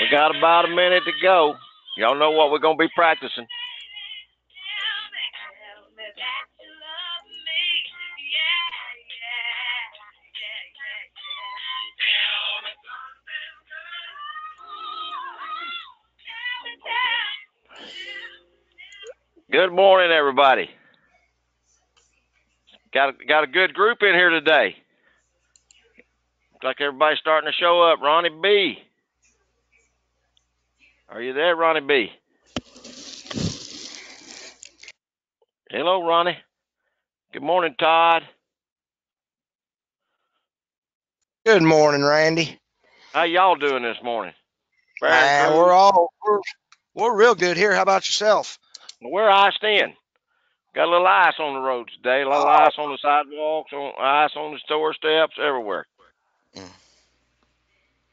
We got about a minute to go. Y'all know what we're going to be practicing. Good morning, everybody. Got a, got a good group in here today. Looks like everybody's starting to show up. Ronnie B. Are you there, Ronnie B? Hello, Ronnie. Good morning, Todd. Good morning, Randy. How y'all doing this morning? Uh, we're all we're, we're real good here. How about yourself? We're iced in. Got a little ice on the roads today. A little ice on the sidewalks, on ice on the store steps, everywhere. Mm.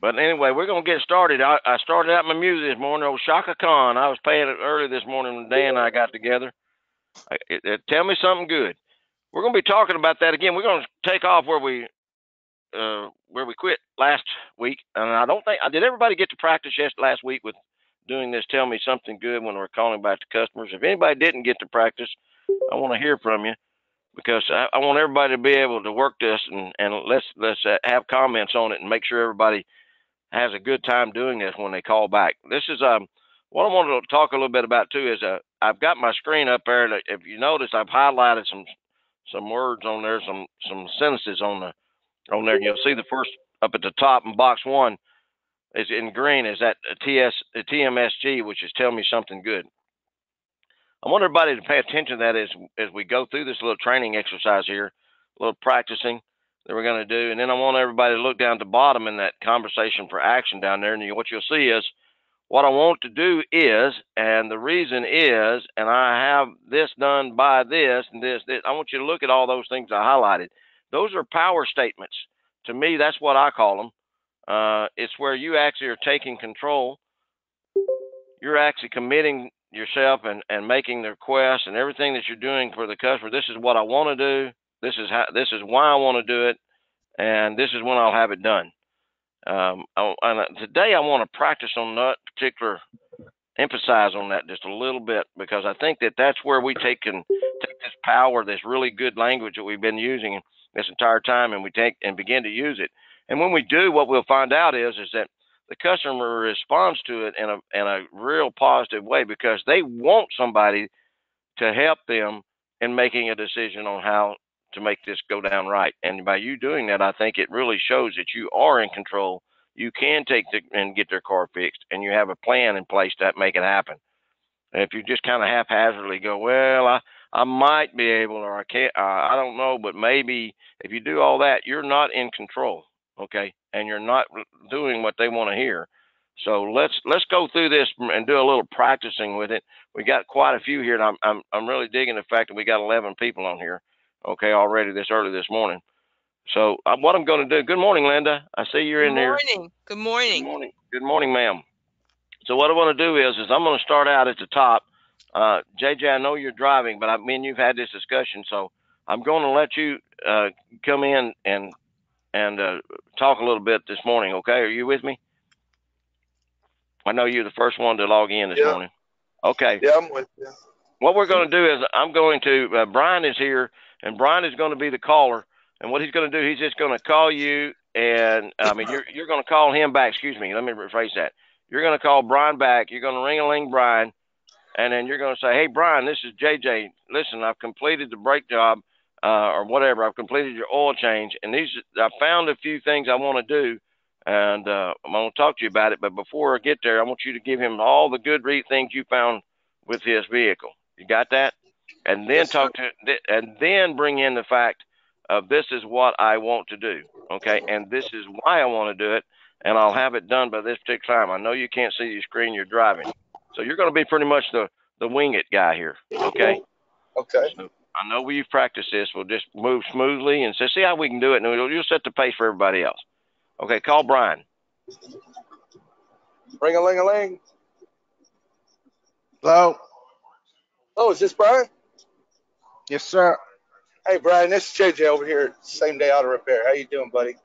But anyway, we're gonna get started. I, I started out my music this morning. Old Chaka Khan. I was playing it early this morning when Dan and I got together. I, it, it, tell me something good. We're gonna be talking about that again. We're gonna take off where we uh, where we quit last week, and I don't think I did everybody get to practice yes last week with doing this. Tell me something good when we're calling back to customers. If anybody didn't get to practice, I want to hear from you because I, I, want everybody to be able to work this and, and let's let's uh, have comments on it and make sure everybody has a good time doing this when they call back. This is um what I wanted to talk a little bit about too is uh I've got my screen up there. If you notice, I've highlighted some some words on there, some some sentences on the on there. You'll see the first up at the top in box one is in green is that TS TMSG, which is tell me something good. I want everybody to pay attention to that as as we go through this little training exercise here, a little practicing that we're going to do, and then I want everybody to look down at the bottom in that conversation for action down there, and you, what you'll see is what I want to do is, and the reason is, and I have this done by this and this, this. I want you to look at all those things I highlighted. Those are power statements. To me, that's what I call them. Uh, it's where you actually are taking control. You're actually committing yourself and, and making the request and everything that you're doing for the customer. This is what I want to do. This is how. This is why I want to do it, and this is when I'll have it done. Um, I, today I want to practice on that particular, emphasize on that just a little bit because I think that that's where we take and take this power, this really good language that we've been using this entire time, and we take and begin to use it. And when we do, what we'll find out is is that the customer responds to it in a in a real positive way because they want somebody to help them in making a decision on how to make this go down right. And by you doing that, I think it really shows that you are in control. You can take the and get their car fixed, and you have a plan in place to make it happen. And if you just kind of haphazardly go, well, I I might be able, or I can't, uh, I don't know, but maybe if you do all that, you're not in control okay, and you're not doing what they want to hear. So let's let's go through this and do a little practicing with it. We got quite a few here, and I'm I'm I'm really digging the fact that we got 11 people on here, okay, already this early this morning. So uh, what I'm going to do. Good morning, Linda. I see you're in there. Good morning. Good morning. Good morning. Good morning, ma'am. So what I want to do is is I'm going to start out at the top. Uh, JJ, I know you're driving, but I mean you've had this discussion, so I'm going to let you uh, come in and and uh, talk a little bit this morning. Okay, are you with me? I know you're the first one to log in this yeah. morning. Okay. Yeah, I'm with you. What we're going to do is I'm going to uh, Brian is here, and Brian is going to be the caller. And what he's going to do, he's just going to call you, and I mean you're you're going to call him back. Excuse me, let me rephrase that. You're going to call Brian back. You're going to ring a ling Brian, and then you're going to say, "Hey Brian, this is JJ. Listen, I've completed the brake job uh, or whatever. I've completed your oil change, and these I found a few things I want to do, and uh, I'm going to talk to you about it. But before I get there, I want you to give him all the good read things you found with his vehicle. You got that? And then talk to, and then bring in the fact of this is what I want to do, okay, and this is why I want to do it, and I'll have it done by this particular time. I know you can't see your screen; you're driving, so you're going to be pretty much the the wing it guy here, okay? Okay. So I know we've practiced this. We'll just move smoothly and say, see how we can do it, and we'll, you'll set the pace for everybody else. Okay, call Brian. Ring a ling a ling. Hello. Oh, is this Brian? Yes, sir. Hey, Brian, this is JJ over here Same Day Auto Repair. How you doing, buddy?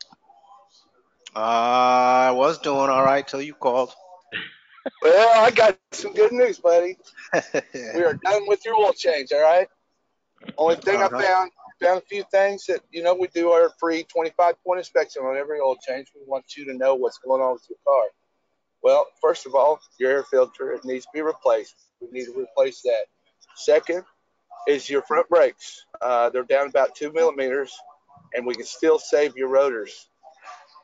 Uh, I was doing all right till you called. Well, I got some good news, buddy. We are done with your oil change. All right. Only thing Uh-huh. I found found a few things that you know we do our free 25 point inspection on every oil change. We want you to know what's going on with your car. Well, first of all, your air filter it needs to be replaced. We need to replace that. Second is your front brakes. Uh, they're down about two millimeters, and we can still save your rotors.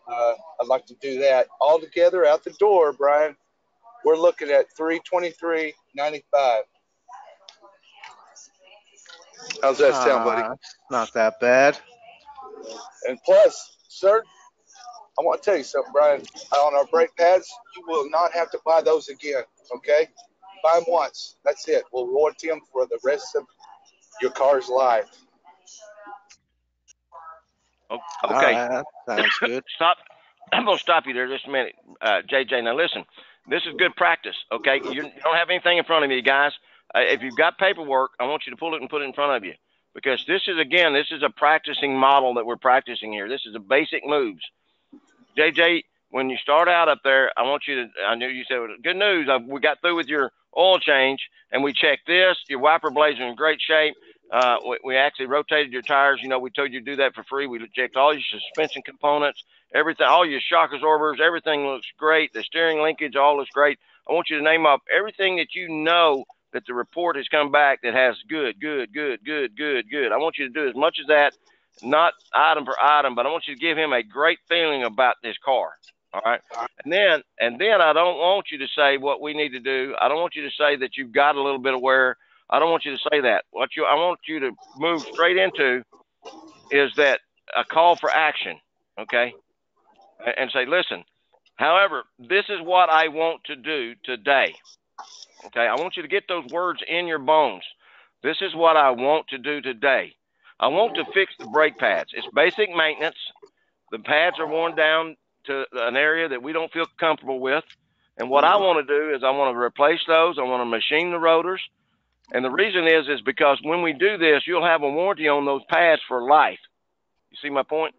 Uh, I'd like to do that all together out the door, Brian. We're looking at 323.95. How's that sound, buddy? Uh, not that bad. And plus, sir, I want to tell you something, Brian. On our brake pads, you will not have to buy those again. Okay? Buy them once. That's it. We'll warranty them for the rest of your car's life. O- All Okay. right, sounds good. Stop. I'm gonna stop you there just a minute, uh, JJ. Now listen, this is good practice. Okay, you, you don't have anything in front of you, guys. Uh, if you've got paperwork, I want you to pull it and put it in front of you because this is again, this is a practicing model that we're practicing here. This is the basic moves. JJ, when you start out up there, I want you to. I knew you said good news. I, we got through with your oil change and we checked this. Your wiper blades are in great shape. Uh, we, we actually rotated your tires. You know, we told you to do that for free. We checked all your suspension components, everything, all your shock absorbers. Everything looks great. The steering linkage all looks great. I want you to name off everything that you know that the report has come back that has good, good, good, good, good, good. I want you to do as much as that, not item for item, but I want you to give him a great feeling about this car. All right. And then, and then I don't want you to say what we need to do. I don't want you to say that you've got a little bit of wear. I don't want you to say that. What you, I want you to move straight into is that a call for action. Okay. And say, listen, however, this is what I want to do today. Okay. I want you to get those words in your bones. This is what I want to do today. I want to fix the brake pads. It's basic maintenance. The pads are worn down to an area that we don't feel comfortable with. And what I mm-hmm. want to do is I want to replace those. I want to machine the rotors. And the reason is is because when we do this, you'll have a warranty on those pads for life. You see my point?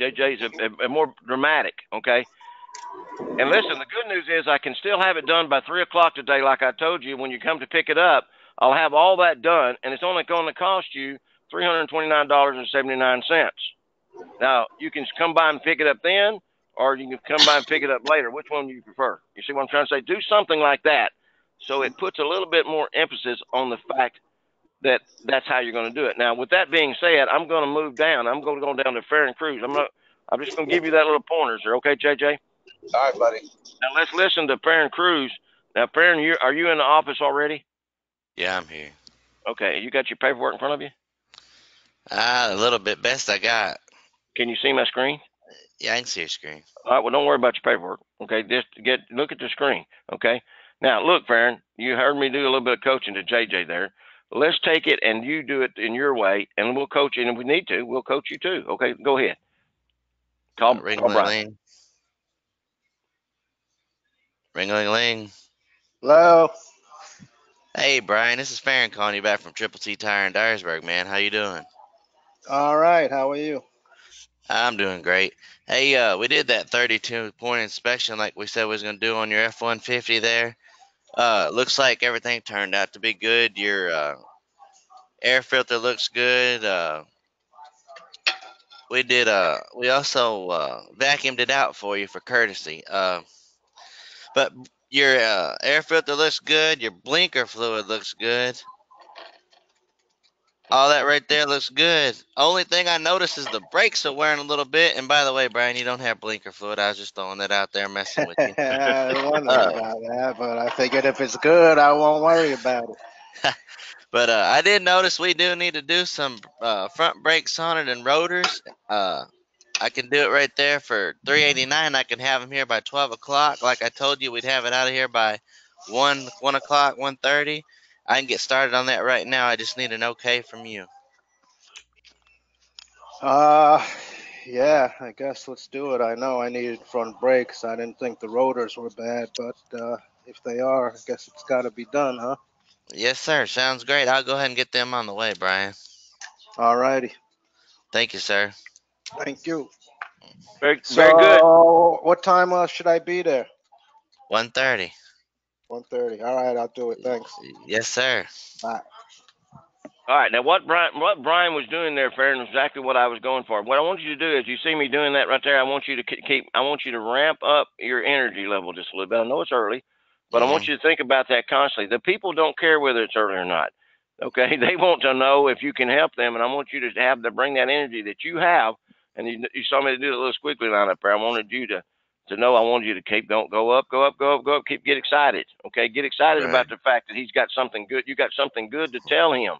JJ's a, a, a more dramatic, okay? And listen, the good news is I can still have it done by three o'clock today, like I told you. When you come to pick it up, I'll have all that done, and it's only going to cost you three hundred twenty-nine dollars and seventy-nine cents. Now you can come by and pick it up then, or you can come by and pick it up later. Which one do you prefer? You see what I'm trying to say? Do something like that, so it puts a little bit more emphasis on the fact that that's how you're going to do it. Now, with that being said, I'm going to move down. I'm going to go down to Farron Cruz. I'm not. I'm just going to give you that little pointers. There, okay, JJ? All right, buddy. Now let's listen to Farron Cruz. Now, Farron, you are you in the office already? Yeah, I'm here. Okay, you got your paperwork in front of you. Ah, a little bit. Best I got. Can you see my screen? Yeah, I can see your screen. All right. Well, don't worry about your paperwork. Okay, just get look at the screen. Okay. Now, look, Farron, you heard me do a little bit of coaching to JJ there. Let's take it and you do it in your way, and we'll coach you. And if we need to, we'll coach you too. Okay, go ahead. Call, Uh, ring call Brian. ling. Ring ling ling. Hello. Hey, Brian, this is Farron calling you back from Triple T Tire in Dyersburg, man. How you doing? All right. How are you? I'm doing great. Hey, uh, we did that 32 point inspection like we said we was gonna do on your F-150 there. Uh, looks like everything turned out to be good. Your uh, air filter looks good. Uh, we did. Uh, we also uh, vacuumed it out for you for courtesy. Uh, but your uh, air filter looks good. Your blinker fluid looks good. All that right there looks good. Only thing I noticed is the brakes are wearing a little bit. And by the way, Brian, you don't have blinker fluid. I was just throwing that out there, messing with you. I wondered Uh, about that, but I figured if it's good, I won't worry about it. But uh, I did notice we do need to do some uh, front brakes on it and rotors. Uh, I can do it right there for 389. I can have them here by 12 o'clock. Like I told you, we'd have it out of here by one one o'clock, 1:30. I can get started on that right now. I just need an okay from you. Uh, yeah, I guess let's do it. I know I needed front brakes. I didn't think the rotors were bad, but uh, if they are, I guess it's got to be done, huh? Yes, sir. Sounds great. I'll go ahead and get them on the way, Brian. All righty. Thank you, sir. Thank you. Very, So, very good. what time uh, should I be there? 1:30. 1:30. All right, I'll do it. Thanks. Yes, sir. Bye. All right, now what Brian what Brian was doing there, Farron, is exactly what I was going for. What I want you to do is, you see me doing that right there. I want you to keep. I want you to ramp up your energy level just a little bit. I know it's early, but I want mm-hmm. you to think about that constantly. The people don't care whether it's early or not. Okay, they want to know if you can help them, and I want you to have to bring that energy that you have. And you, you saw me do it a little squiggly line up there. I wanted you to to know. I wanted you to keep don't go up, go up, go up, go up. Keep get excited. Okay, get excited Right. about the fact that he's got something good. You got something good to tell him.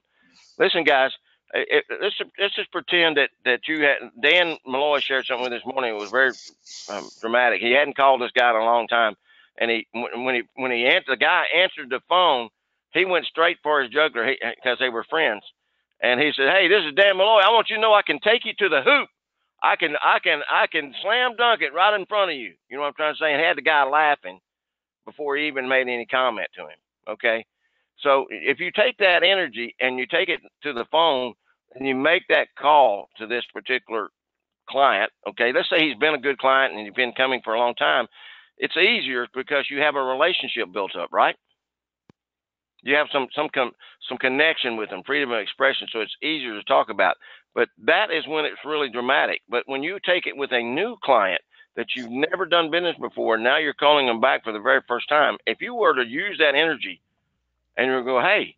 Listen, guys. It, it, let's let's just pretend that that you had Dan Molloy shared something with us this morning. It was very um, dramatic. He hadn't called this guy in a long time, and he when when he when he answered the guy answered the phone, he went straight for his juggler because they were friends, and he said, "Hey, this is Dan Molloy. I want you to know I can take you to the hoop. I can I can I can slam dunk it right in front of you. You know what I'm trying to say?" And had the guy laughing before he even made any comment to him. Okay, so if you take that energy and you take it to the phone and you make that call to this particular client, okay, let's say he's been a good client and you've been coming for a long time, it's easier because you have a relationship built up, right? You have some some com- some connection with them, freedom of expression, so it's easier to talk about. But that is when it's really dramatic. But when you take it with a new client that you've never done business before, now you're calling them back for the very first time. If you were to use that energy and you go, hey,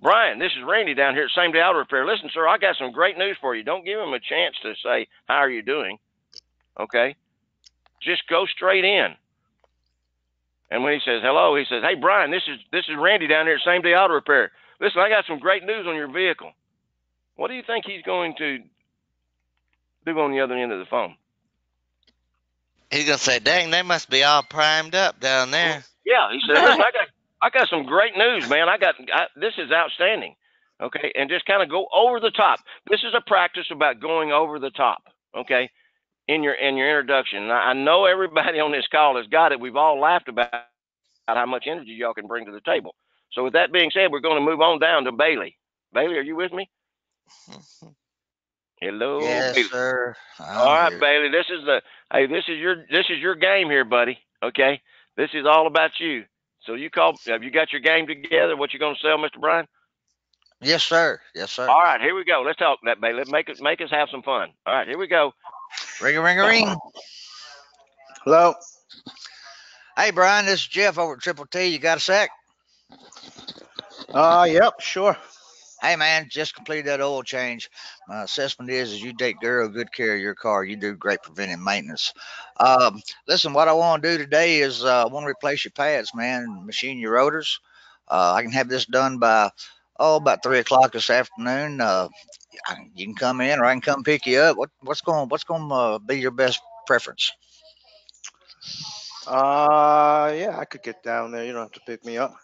Brian, this is Randy down here at Same Day Auto Repair. Listen, sir, I got some great news for you. Don't give him a chance to say, how are you doing? Okay? Just go straight in. And when he says hello, he says, "Hey Brian, this is this is Randy down here at Same Day Auto Repair. Listen, I got some great news on your vehicle. What do you think he's going to do on the other end of the phone?" He's gonna say, "Dang, they must be all primed up down there." Yeah, he said, I got I got some great news, man. I got I, this is outstanding." Okay, and just kind of go over the top. This is a practice about going over the top. Okay, in your in your introduction. And I I know everybody on this call has got it. We've all laughed about how much energy y'all can bring to the table. So with that being said, we're going to move on down to Bailey. Bailey, are you with me? Hello, Yes, Bailey. sir. I'm All right, here. Bailey. This is the hey. This is your this is your game here, buddy. Okay, this is all about you. So you call. Have you got your game together? What you going to sell, Mister Brian? Yes, sir. Yes, sir. All right, here we go. Let's talk that, Bailey. Make it make us have some fun. All right, here we go. Ring a ring a ring. Hello. Hey, Brian, this is Jeff over at Triple T. You got a sec? Uh, yep, sure. Hey, man, just completed that oil change. My assessment is, is you take thorough good care of your car. You do great preventive maintenance. Um, listen, what I want to do today is uh, I want to replace your pads, man, machine your rotors. Uh, I can have this done by oh about three o'clock this afternoon. Uh, you can come in, or I can come pick you up. What what's going what's going to uh, be your best preference? Uh, yeah, I could get down there. You don't have to pick me up.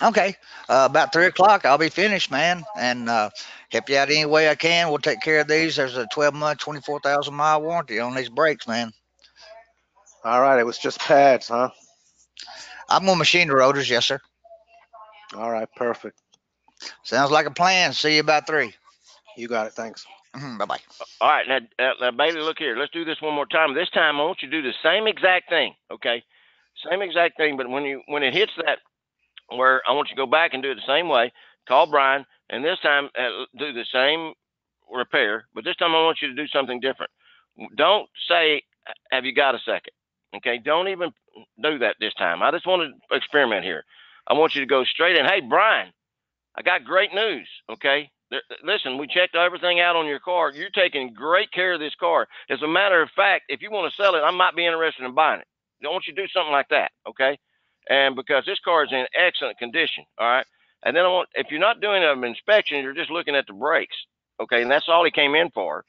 Okay, uh, about three o'clock, I'll be finished, man, and uh, help you out any way I can. We'll take care of these. There's a 12 month, 24,000 mile warranty on these brakes, man. All right, it was just pads, huh? I'm gonna machine the rotors, yes, sir. All right, perfect. Sounds like a plan. See you about three. You got it. Thanks. bye bye. All right, now, uh, now, Bailey, look here. Let's do this one more time. This time, I want you to do the same exact thing. Okay, same exact thing. But when you when it hits that where I want you to go back and do it the same way. Call Brian, and this time uh, do the same repair. But this time, I want you to do something different. Don't say, "Have you got a second? Okay, don't even do that this time. I just want to experiment here. I want you to go straight in. Hey, Brian, I got great news. Okay, There- listen, we checked everything out on your car. You're taking great care of this car. As a matter of fact, if you want to sell it, I might be interested in buying it. I want you to do something like that. Okay, and because this car is in excellent condition. All right, and then I want if you're not doing an inspection, you're just looking at the brakes. Okay, and that's all he came in for.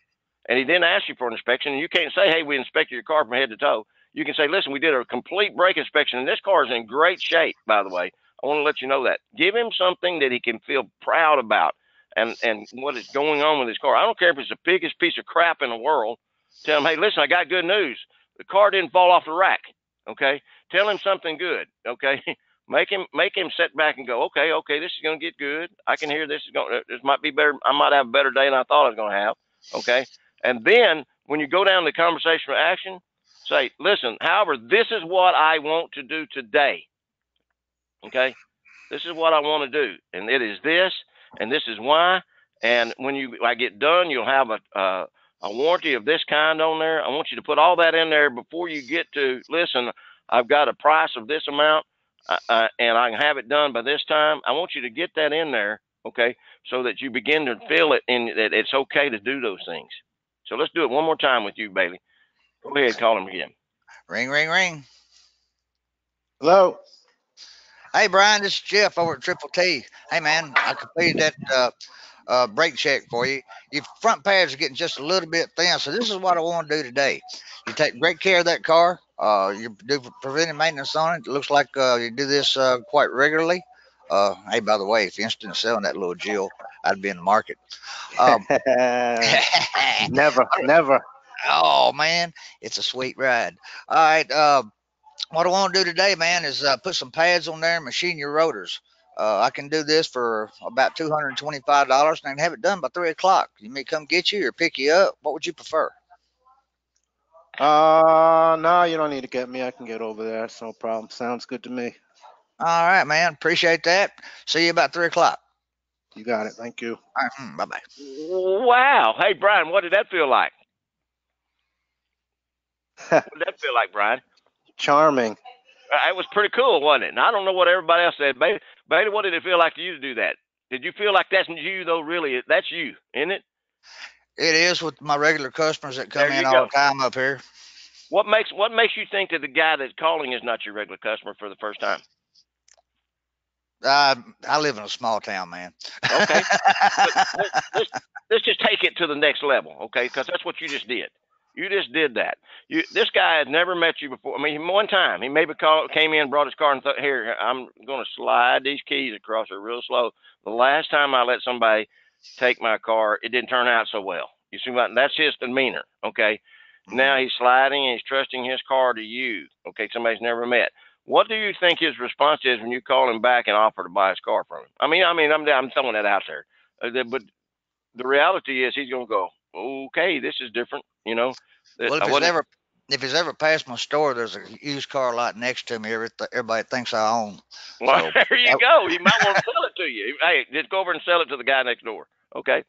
And he didn't ask you for an inspection. And you can't say, "Hey, we inspected your car from head to toe." You can say, "Listen, we did a complete brake inspection, and this car is in great shape." By the way, I want to let you know that. Give him something that he can feel proud about, and and what is going on with his car. I don't care if it's the biggest piece of crap in the world. Tell him, "Hey, listen, I got good news. The car didn't fall off the rack." Okay, tell him something good. Okay. Make him make him sit back and go, okay, okay, this is going to get good. I can hear this is going. This might be better. I might have a better day than I thought I was going to have. Okay, and then when you go down to conversational action, say, listen, however, this is what I want to do today. Okay, this is what I want to do, and it is this, and this is why. And when you I get done, you'll have a uh, a warranty of this kind on there. I want you to put all that in there before you get to listen. I've got a price of this amount, uh, uh, and I can have it done by this time. I want you to get that in there, okay, so that you begin to feel it and that it's okay to do those things. So let's do it one more time with you, Bailey. Go ahead, call him again. Ring, ring, ring. Hello. Hey, Brian, this is Jeff over at Triple T. Hey, man, I completed that uh, uh, brake check for you. Your front pads are getting just a little bit thin, so this is what I want to do today. You take great care of that car. Uh, you do preventive maintenance on it. It looks like uh, you do this uh, quite regularly. Uh, hey, by the way, if you're interested in selling that little Jill, I'd be in the market. Um, never, never. oh man, it's a sweet ride. All right, uh, what I want to do today, man, is uh, put some pads on there and machine your rotors. Uh, I can do this for about two hundred and twenty-five dollars, and I can have it done by three o'clock. You may come get you or pick you up. What would you prefer? Uh, no, you don't need to get me. I can get over there. It's no problem. Sounds good to me. All right, man. Appreciate that. See you about three o'clock. You got it. Thank you. All right, mm, bye bye. Wow. Hey, Brian, what did that feel like? What did that feel like, Brian? Charming. Uh, It was pretty cool, wasn't it? And I don't know what everybody else said. Bailey, Bailey, what did it feel like to you to do that? Did you feel like that's you though? Really, that's you, isn't it? It is with my regular customers that come in all go. the time up here. What makes what makes you think that the guy that's calling is not your regular customer for the first time? Uh, I live in a small town, man. Okay. let's, let's just take it to the next level, okay? Because that's what you just did. You just did that. You this guy had never met you before. I mean, one time he maybe called, came in, brought his car, and thought, "Here, I'm going to slide these keys across it real slow." The last time I let somebody take my car, it didn't turn out so well. You see what? That's his demeanor, okay? Now he's sliding and he's trusting his car to you, okay? Somebody's never met. What do you think his response is when you call him back and offer to buy his car from him? I mean, I mean, I'm I'm throwing that out there, uh, but the reality is he's going to go, okay, this is different, you know. Well, if I he's ever if he's ever passed my store, there's a used car lot next to me. Every, everybody thinks I own. well, so- there you go. You might want to sell it to you. Hey, just go over and sell it to the guy next door. Okay.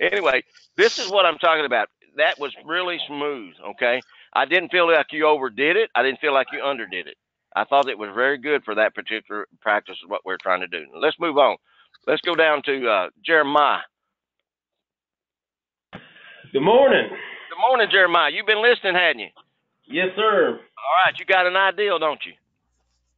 Anyway, this is what I'm talking about. That was really smooth. Okay. I didn't feel like you overdid it. I didn't feel like you underdid it. I thought it was very good for that particular practice. Is what we're trying to do. Let's move on. Let's go down to uh, Jeremiah. Good morning. Good morning, Jeremiah. You've been listening, hadn't you? Yes, sir. All right. You got an ideal, don't you?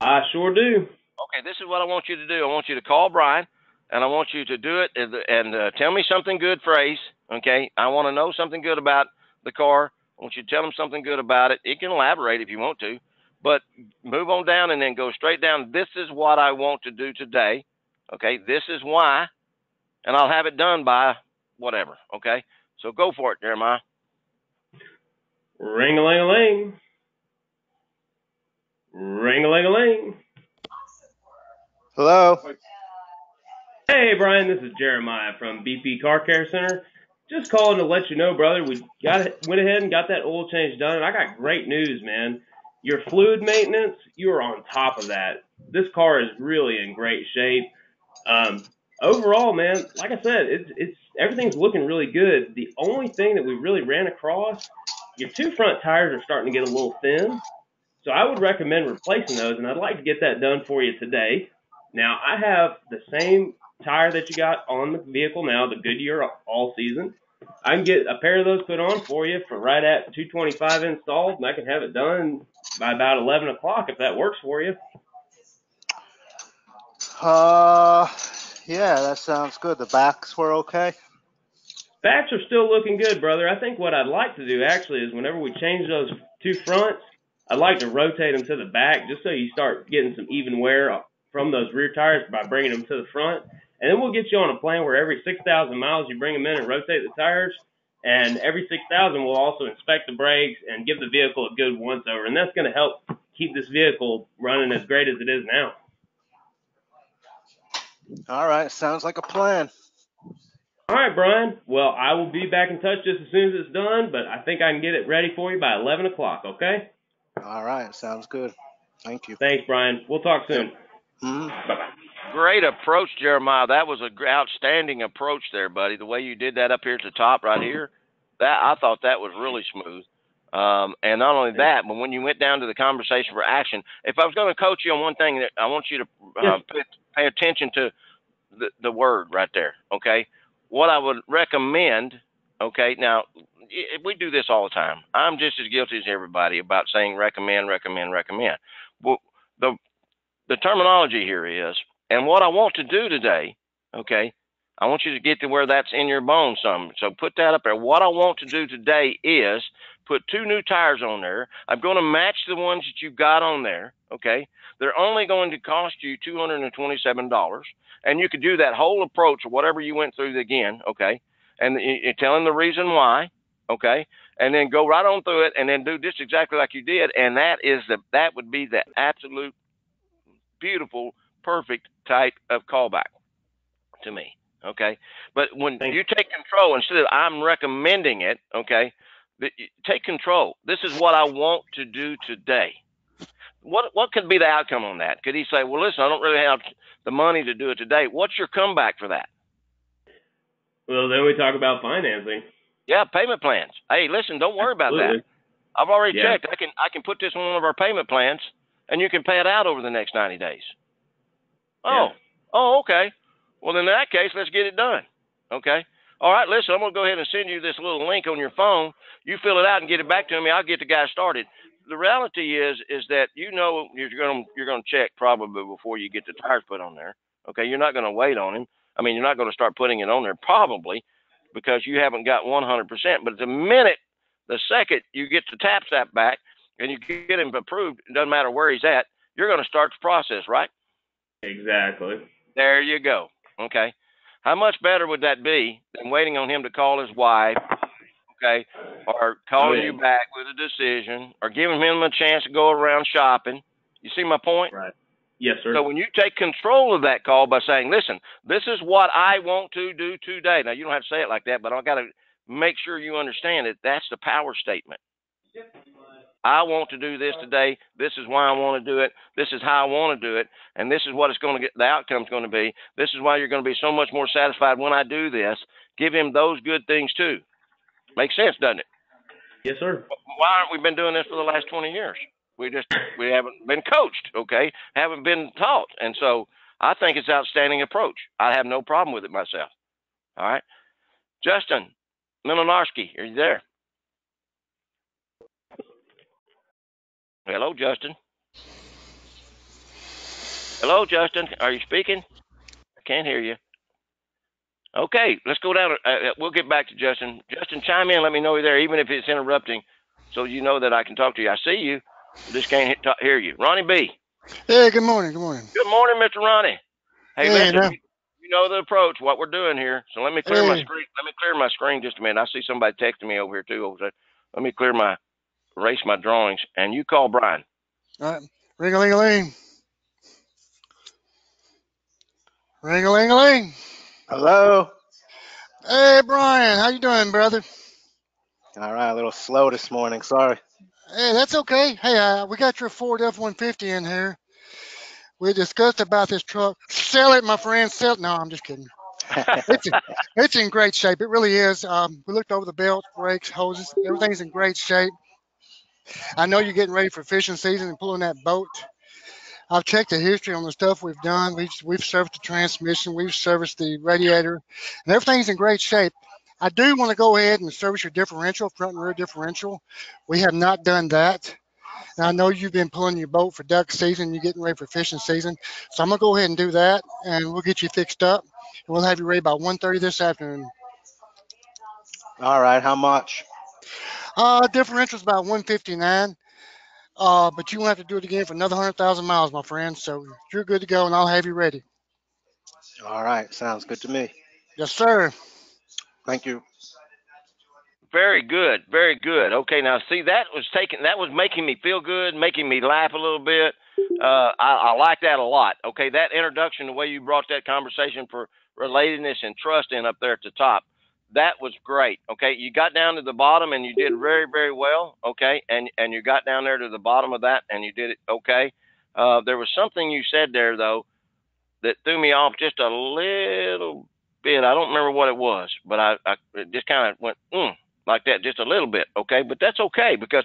I sure do. Okay, this is what I want you to do. I want you to call Brian, and I want you to do it and, and uh, tell me something good phrase. Okay, I want to know something good about the car. I want you to tell him something good about it. You can elaborate if you want to, but move on down and then go straight down. This is what I want to do today. Okay, this is why, and I'll have it done by whatever. Okay, so go for it, Jeremiah. Ring a ling a ling. Ring a ling a ling. Hello. Hey, Brian, this is Jeremiah from BP Car Care Center. Just calling to let you know, brother, we got went ahead and got that oil change done, and I got great news, man. Your fluid maintenance, you are on top of that. This car is really in great shape. Um, overall, man, like I said, it's it's everything's looking really good. The only thing that we really ran across, your two front tires are starting to get a little thin. So I would recommend replacing those, and I'd like to get that done for you today. Now I have the same tire that you got on the vehicle now, the Goodyear All Season. I can get a pair of those put on for you for right at 225 installed, and I can have it done by about 11 o'clock if that works for you. Uh, yeah, that sounds good. The backs were okay. Backs are still looking good, brother. I think what I'd like to do actually is whenever we change those two fronts, I'd like to rotate them to the back just so you start getting some even wear from those rear tires by bringing them to the front. And then we'll get you on a plan where every 6,000 miles you bring them in and rotate the tires. And every 6,000 we'll also inspect the brakes and give the vehicle a good once over. And that's going to help keep this vehicle running as great as it is now. All right, sounds like a plan. All right, Brian. Well, I will be back in touch just as soon as it's done, but I think I can get it ready for you by 11 o'clock, okay? All right, sounds good. Thank you. Thanks, Brian. We'll talk soon. Mhm. Bye bye. Great approach, Jeremiah. That was a gr- outstanding approach there, buddy. The way you did that up here at the top right here, that I thought that was really smooth. Um, and not only that, but when you went down to the conversation for action, if I was going to coach you on one thing, that I want you to uh, Yes. pay, pay attention to the, the word right there. Okay, what I would recommend. Okay, now we do this all the time. I'm just as guilty as everybody about saying recommend, recommend, recommend. Well, the the terminology here is, and what I want to do today, okay, I want you to get to where that's in your bones some. So put that up there. What I want to do today is put two new tires on there. I'm going to match the ones that you've got on there, okay? They're only going to cost you $227, and you could do that whole approach or whatever you went through again, okay? And you, them the reason why, okay? And then go right on through it and then do just exactly like you did, and that is the that would be the absolute beautiful, perfect type of callback to me. Okay, but when Thank you take control instead of I'm recommending it, okay, take control. This is what I want to do today. What what could be the outcome on that? Could he say, "Well, listen, I don't really have the money to do it today." What's your comeback for that? Well, then we talk about financing. Yeah, payment plans. Hey, listen, don't worry about that. Absolutely. I've already Yeah. checked. I can I can put this on one of our payment plans, and you can pay it out over the next ninety days. Oh, Yeah. oh, okay. Well, in that case, let's get it done. Okay. All right. Listen, I'm gonna go ahead and send you this little link on your phone. You fill it out and get it back to me. I'll get the guy started. The reality is is that you know you're gonna you're gonna check probably before you get the tires put on there. Okay. You're not gonna wait on him. I mean, you're not gonna start putting it on there probably because you haven't got 100%. But the minute the second you get the tap tap back and you get him approved, it doesn't matter where he's at, you're going to start the process, right? Exactly. There you go. Okay. How much better would that be than waiting on him to call his wife, okay, or calling Oh, yeah. you back with a decision, or giving him a chance to go around shopping? You see my point? Right. Yes, sir. So when you take control of that call by saying, "Listen, this is what I want to do today," now you don't have to say it like that, but I got to make sure you understand it. That's the power statement. I want to do this today. This is why I want to do it. This is how I want to do it, and this is what it's going to get. The outcome's going to be. This is why you're going to be so much more satisfied when I do this. Give him those good things too. Makes sense, doesn't it? yes, sir. Why aren't we been doing this for the last 20 years? We just we haven't been coached, okay? Haven't been taught, and so I think it's outstanding approach. I have no problem with it myself. All right, Justin Milinarski, are you there? Hello, Justin. Hello, Justin. Are you speaking? I can't hear you. Okay, let's go down. Uh, uh, we'll get back to Justin. Justin, chime in. Let me know you're there, even if it's interrupting, so you know that I can talk to you. I see you. I just can't hit, talk, hear you. Ronnie B. Hey, good morning. Good morning. Good morning, Mr. Ronnie. Hey, Hey, listen, you, you know the approach, what we're doing here. So let me clear my screen. Let me clear my screen just a minute. I see somebody texting me over here too. Over there. Let me clear my, erase my drawings, and you call Brian. All right. Ring a ling a ling. Ring a ling a ling. Hello. Hey, Brian. How you doing, brother? All right, a little slow this morning. Sorry. Hey, that's okay. Hey, uh, we got your Ford F-150 in here. We discussed about this truck. Sell it, my friend. Sell it. No, I'm just kidding. It's in, it's in great shape. It really is. Um, we looked over the belt, brakes, hoses. Everything's in great shape. I know you're getting ready for fishing season and pulling that boat. I've checked the history on the stuff we've done. We've we've serviced the transmission, we've serviced the radiator, and everything's in great shape. I do want to go ahead and service your differential, front and rear differential. We have not done that. And I know you've been pulling your boat for duck season, you're getting ready for fishing season. So I'm gonna go ahead and do that and we'll get you fixed up. And we'll have you ready by 1:30 this afternoon. All right, how much? Uh differential's about 159. Uh, but you won't have to do it again for another hundred thousand miles, my friend. So you're good to go and I'll have you ready. All right, sounds good to me. Yes, sir. Thank you. Very good, very good. Okay, now see that was taking that was making me feel good, making me laugh a little bit. Uh, I, I like that a lot. Okay, that introduction, the way you brought that conversation for relatedness and trust in up there at the top, that was great. Okay, you got down to the bottom and you did very, very well. Okay, and and you got down there to the bottom of that and you did it okay. Uh, there was something you said there though that threw me off just a little bit. I don't remember what it was, but I, I just kind of went mm, like that just a little bit. Okay, but that's okay because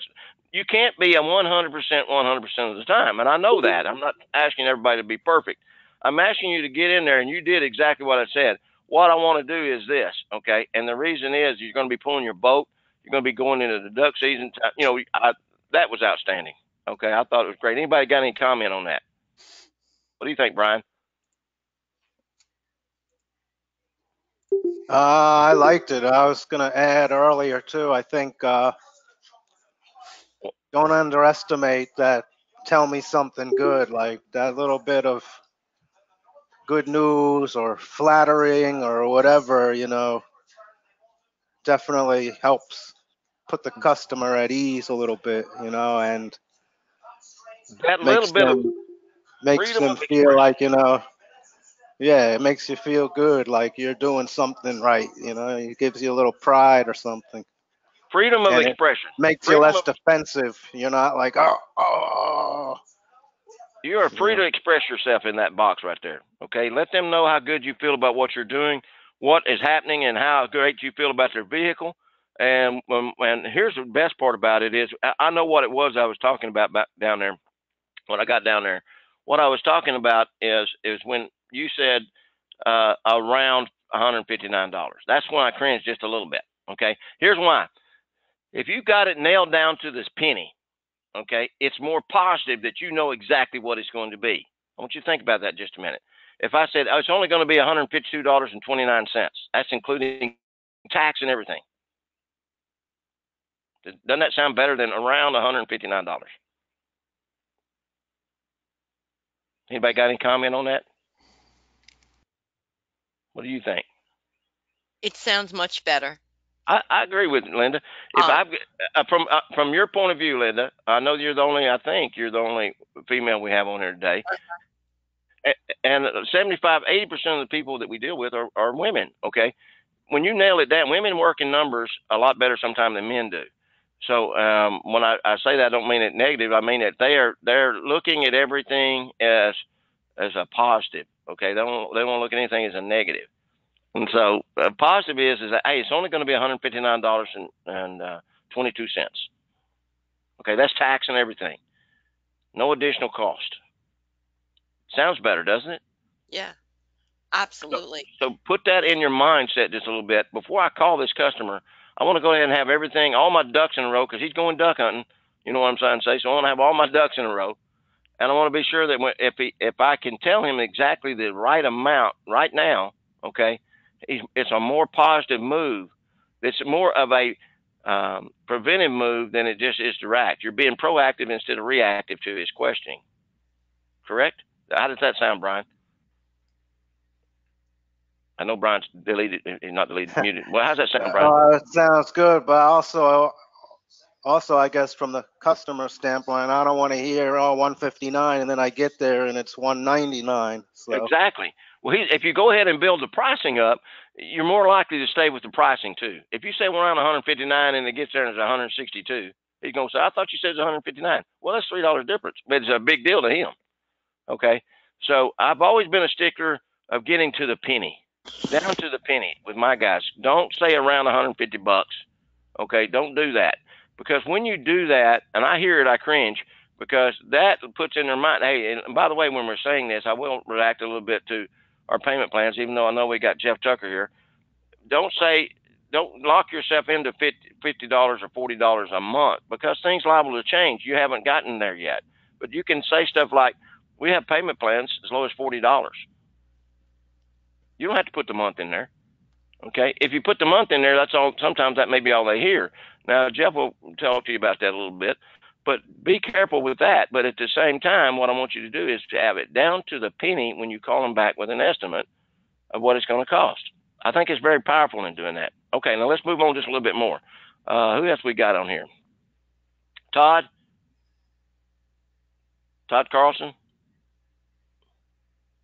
you can't be a 100% 100% of the time, and I know that. I'm not asking everybody to be perfect. I'm asking you to get in there, and you did exactly what I said. What I want to do is this, okay? And the reason is you're going to be pulling your boat. You're going to be going into the duck season. Time. You know, I, that was outstanding. Okay, I thought it was great. Anybody got any comment on that? What do you think, Brian? Uh, I liked it. I was gonna add earlier too. I think uh, don't underestimate that. Tell me something good, like that little bit of good news or flattering or whatever. You know, definitely helps put the customer at ease a little bit. You know, and That little makes bit of them makes them feel expression. like you know yeah it makes you feel good like you're doing something right you know it gives you a little pride or something freedom of and expression. makes you less of defensive you're not like oh, oh. oh, oh. You are free Yeah. to express yourself in that box right there. Okay, let them know how good you feel about what you're doing, what is happening, and how great you feel about their vehicle. And um, and here's the best part about it is I, know what it was I was talking about back down there when I got down there. What I was talking about is is when you said uh, around $159. That's when I cringed just a little bit. Okay, here's why. If you got it nailed down to this penny, okay, it's more positive that you know exactly what it's going to be. I want you to think about that just a minute. If I said oh, it's only going to be $152.29, that's including tax and everything. Doesn't that sound better than around $159? Anybody got any comment on that? What do you think? It sounds much better. I, I agree with Linda. If Uh, I've uh, from uh, from your point of view, Linda, I know you're the only. I think you're the only female we have on here today. A- And 75, 80 percent of the people that we deal with are, are women. Okay, when you nail it down, women work in numbers a lot better sometimes than men do. So um, when I, I say that, I don't mean it negative. I mean that they are they're looking at everything as as a positive. Okay, they don't they don't look at anything as a negative. And so uh, positive is is that hey, it's only going to be one hundred fifty nine dollars and and uh, twenty two cents. Okay, that's tax and everything. No additional cost. Sounds better, doesn't it? Yeah, absolutely. So put that in your mindset just a little bit. Before I call this customer, I want to go ahead and have everything, all my ducks in a row, because he's going duck hunting. You know what I'm trying to say? So I want to have all my ducks in a row, and I want to be sure that when, if he, if I can tell him exactly the right amount right now, okay, it's a more positive move. It's more of a um, preventive move than it just is to react. You're being proactive instead of reactive to his questioning. Correct? How does that sound, Brian? I know Brian's deleted, eh, not deleted, muted. Well, how's that sound, Brian? Uh, it sounds good, but also, also I guess from the customer standpoint, I don't want to hear oh 159 and then I get there and it's 199. So Exactly. Well, he, if you go ahead and build the pricing up, you're more likely to stay with the pricing too. If you say we're around 159 and it gets there and it's 162, he's gonna say, "I thought you said it's 159." Well, that's three dollars difference, but it's a big deal to him. Okay. So I've always been a stickler of getting to the penny, down to the penny with my guys. Don't say around 150 bucks. Okay. Don't do that because when you do that, and I hear it, I cringe because that puts in their mind. Hey, and by the way, when we're saying this, I will react a little bit to our payment plans, even though I know we got Jeff Tucker here. Don't say, don't lock yourself into fifty dollars or forty dollars a month because things liable to change. You haven't gotten there yet, but you can say stuff like, "We have payment plans as low as forty dollars." You don't have to put the month in there. Okay, if you put the month in there, that's all. Sometimes that may be all they hear. Now Jeff will talk to you about that a little bit, but be careful with that. But at the same time, what I want you to do is to have it down to the penny when you call them back with an estimate of what it's going to cost. I think it's very powerful in doing that. Okay, now let's move on just a little bit more. Uh, who else we got on here? Todd? Todd Carlson?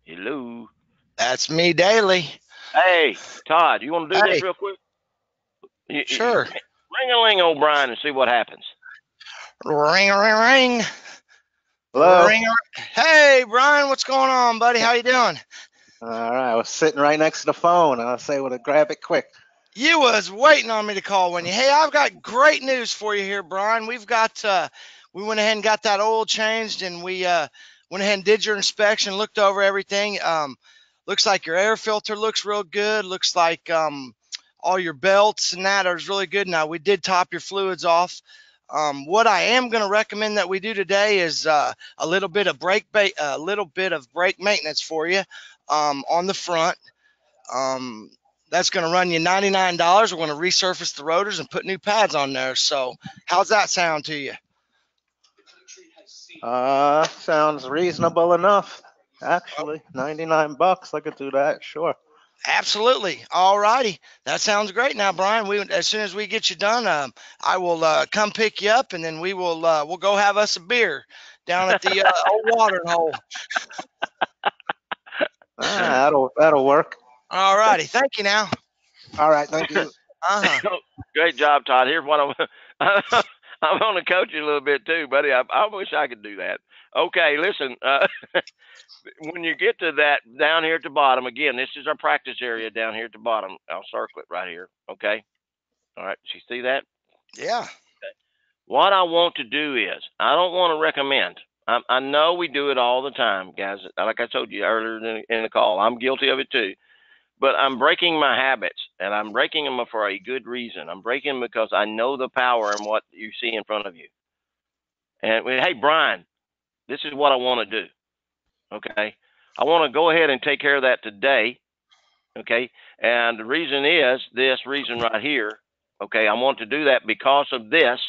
Hello. That's me daily. Hey, Todd, you want to do Hey. this real quick? You- you- Sure. Ring a ling, O'Brien, and see what happens. Ring, ring, ring. Hello. Ringer. Hey, Brian, what's going on, buddy? How you doing? All right, I was sitting right next to the phone. I was able to grab it quick. You was waiting on me to call when you. Hey, I've got great news for you here, Brian. We've got uh we went ahead and got that oil changed and we uh went ahead and did your inspection, looked over everything. Um looks like your air filter looks real good. Looks like um all your belts and that are really good. Now we did top your fluids off. Um, what I am going to recommend that we do today is uh, a little bit of brake ba- a little bit of brake maintenance for you um, on the front. Um, that's going to run you $99. We're going to resurface the rotors and put new pads on there. So, how's that sound to you? Uh, sounds reasonable enough. Actually, 99 bucks. I could do that. Sure. Absolutely. All righty. That sounds great. Now, Brian, we as soon as we get you done, um, I will uh, come pick you up, and then we will uh, we'll go have us a beer down at the uh, old watering hole. Ah, that'll that'll work. All righty. Thank you. Now. All right. Thank you. Uh huh. Great job, Todd. Here's one I'm. I'm going to coach you a little bit too, buddy. I, I wish I could do that. Okay, listen. Uh, when you get to that down here at the bottom, again, this is our practice area down here at the bottom. I'll circle it right here. Okay. All right. You see that? Yeah. Okay. What I want to do is, I don't want to recommend. I, I know we do it all the time, guys. Like I told you earlier in, in the call, I'm guilty of it too. But I'm breaking my habits, and I'm breaking them for a good reason. I'm breaking them because I know the power in what you see in front of you. And hey, Brian, this is what I want to do. Okay, I want to go ahead and take care of that today. Okay, and the reason is this reason right here. Okay, I want to do that because of this.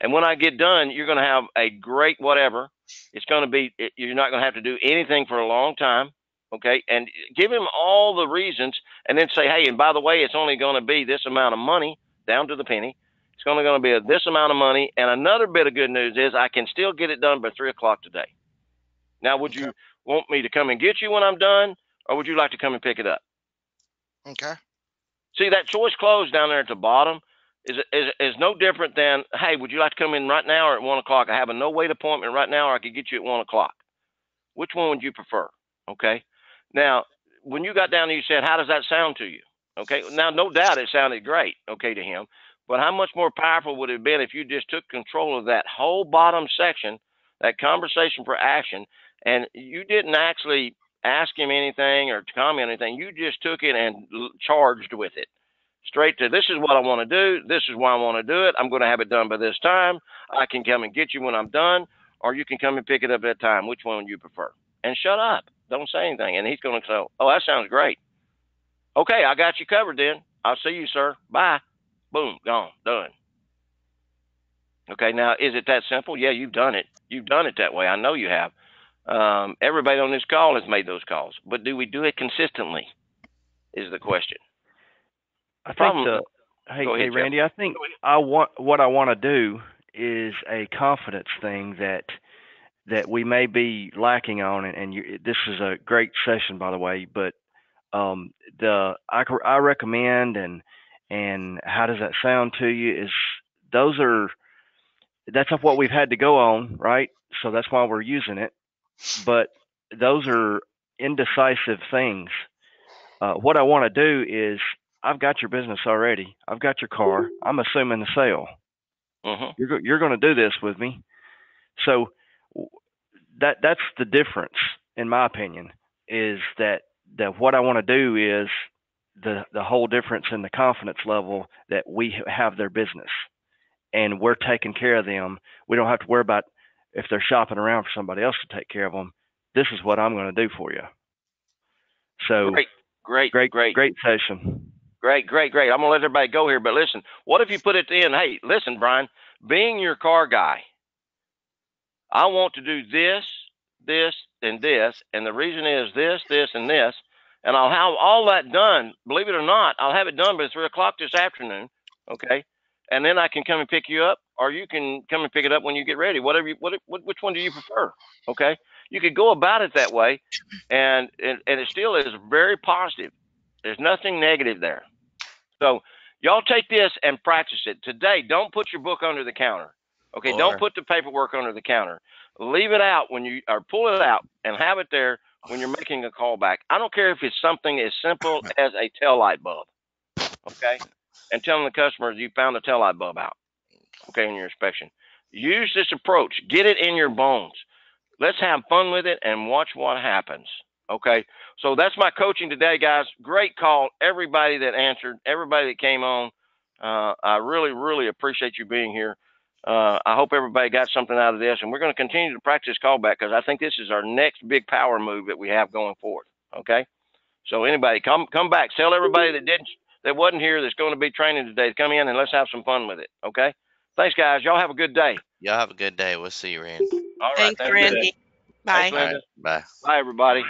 And when I get done, you're going to have a great whatever. It's going to be, you're not going to have to do anything for a long time. Okay. And give him all the reasons and then say, hey, and by the way, it's only going to be this amount of money down to the penny. It's only going to be this amount of money. And another bit of good news is I can still get it done by three o'clock today. Now, would you want me to come and get you when I'm done, or would you like to come and pick it up? Okay. See that choice closed down there at the bottom is is is no different than hey, would you like to come in right now or at one o'clock? I have a no wait appointment right now, or I could get you at one o'clock. Which one would you prefer? Okay. Now, when you got down there, you said, how does that sound to you? Okay. Now, no doubt it sounded great. Okay to him, but how much more powerful would it have been if you just took control of that whole bottom section, that conversation for action, and you didn't actually ask him anything or comment anything. You just took it and charged with it straight to this is what I want to do. This is why I want to do it. I'm going to have it done by this time. I can come and get you when I'm done, or you can come and pick it up at that time. Which one would you prefer? And shut up. Don't say anything. And he's going to say, Oh, that sounds great. Okay, I got you covered then. I'll see you, sir. Bye. Boom, gone, done. Okay, now is it that simple? Yeah, you've done it. You've done it that way. I know you have. Um, everybody on this call has made those calls, but do we do it consistently? Is the question. I think the hey ahead, hey Jeff. Randy, I think I want what I want to do is a confidence thing that that we may be lacking on, and, and you, this is a great session by the way. But um, the I, I recommend and and how does that sound to you? Is those are that's what we've had to go on, right? So that's why we're using it. But those are indecisive things. Uh, what I want to do is I've got your business already. I've got your car. I'm assuming the sale. hmm You're you're going to do this with me. So that that's the difference, in my opinion, is that that what I want to do is the the whole difference in the confidence level that we have their business, and we're taking care of them. We don't have to worry about if they're shopping around for somebody else to take care of them. This is what I'm going to do for you. So Great, great, great, great, great session. Great, great, great. I'm gonna let everybody go here, but listen, what if you put it in? Hey, listen, Brian, being your car guy, I want to do this, this, and this, and the reason is this, this, and this, and I'll have all that done. Believe it or not, I'll have it done by three o'clock this afternoon. Okay, and then I can come and pick you up, or you can come and pick it up when you get ready. Whatever you, what, what which one do you prefer? Okay, you could go about it that way, and and, and it still is very positive. There's nothing negative there. So y'all take this and practice it today. Don't put your book under the counter. Okay, Or- don't put the paperwork under the counter. leave it out when you or pull it out and have it there when you're making a callback. I don't care if it's something as simple as a tail light bulb. Okay, and telling the customer you found the tail light bulb out. Okay, in your inspection. Use this approach. Get it in your bones. Let's have fun with it and watch what happens. Okay. So that's my coaching today, guys. Great call. Everybody that answered, everybody that came on. Uh, I really, really appreciate you being here. Uh, I hope everybody got something out of this, and we're going to continue to practice callback because I think this is our next big power move that we have going forward. Okay. So anybody come come back. Tell everybody that didn't that wasn't here that's going to be training today to come in and let's have some fun with it. Okay. Thanks, guys. Y'all have a good day. Y'all have a good day. We'll see you, Randy. All right. Thanks, thank. Randy. Bye. Thanks, All right, bye. Bye, everybody.